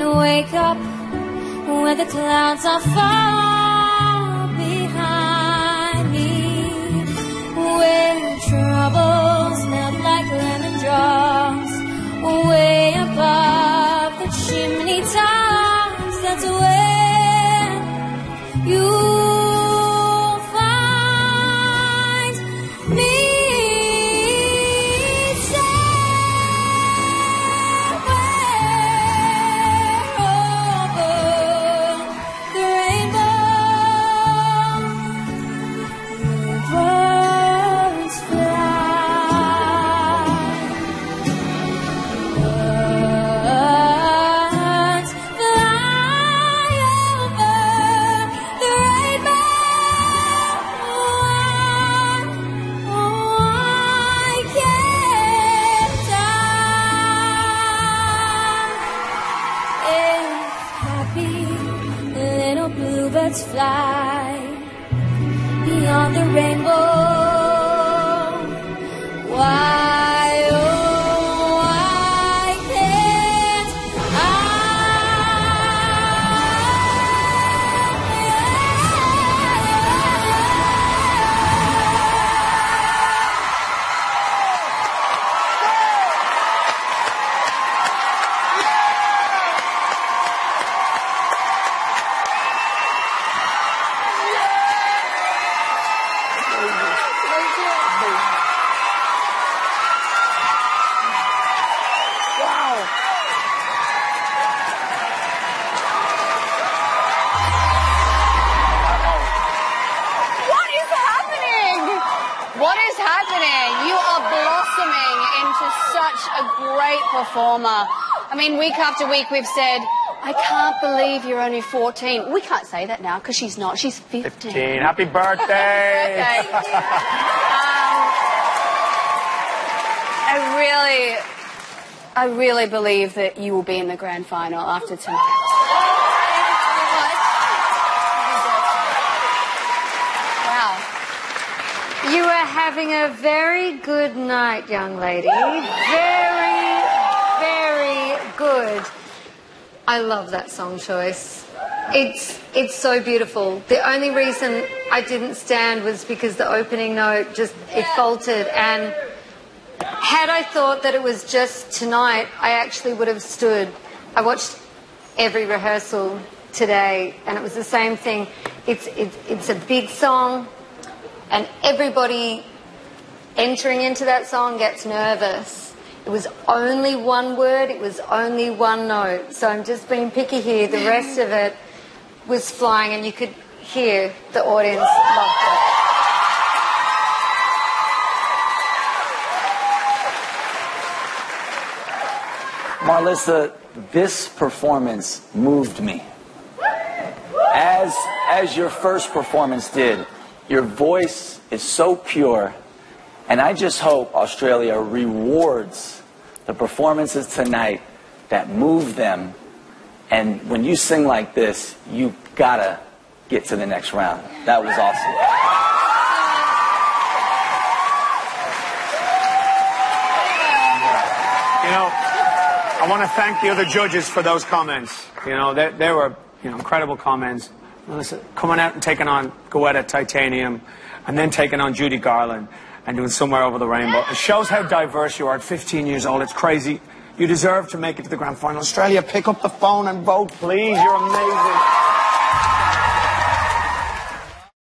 and wake up where the clouds are far behind me, where troubles melt like lemon drops, way above the chimney tops. That's where you'll bluebirds fly beyond the rainbow. Happening? You are blossoming into such a great performer. I mean, week after week we've said, I can't believe you're only 14. We can't say that now because she's not. She's 15. 15. Happy birthday. Okay. Um, I really, I really believe that you will be in the grand final after tonight. You are having a very good night, young lady. Very, very good. I love that song choice. It's it's so beautiful. The only reason I didn't stand was because the opening note just it faltered and had I thought that it was just tonight, I actually would have stood. I watched every rehearsal today and it was the same thing. It's it's, it's a big song and everybody entering into that song gets nervous. It was only one word, it was only one note. So I'm just being picky here. The rest of it was flying, and you could hear the audience loved it. Marlisa, this performance moved me. As, as your first performance did, your voice is so pure, and I just hope Australia rewards the performances tonight that move them. And when you sing like this, you gotta get to the next round. That was awesome. You know, I want to thank the other judges for those comments. You know, they, they were you know incredible comments. Coming out and taking on Guetta Titanium, and then taking on Judy Garland and doing Somewhere Over the Rainbow. It shows how diverse you are at 15 years old. It's crazy. You deserve to make it to the grand final. Australia, pick up the phone and vote, please. You're amazing.